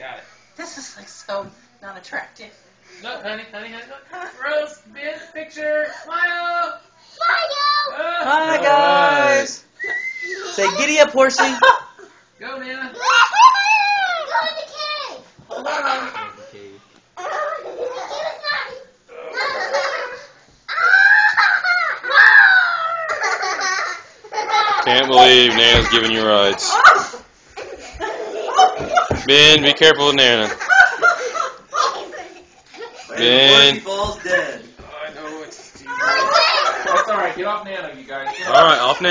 Got it. This is like so not attractive. Look, honey, honey, honey, look. Rose, Ben, picture, smile. Mario! Uh, Hi All guys. Say giddy up, horsey. Go, Nana. Go in the cave! Hold on. Okay. Can't believe Nana's giving you rides. Ben, be careful with Nana. Ben. Horsey falls dead. I know it's. That's all right. Get off Nana, you guys. All right, off now.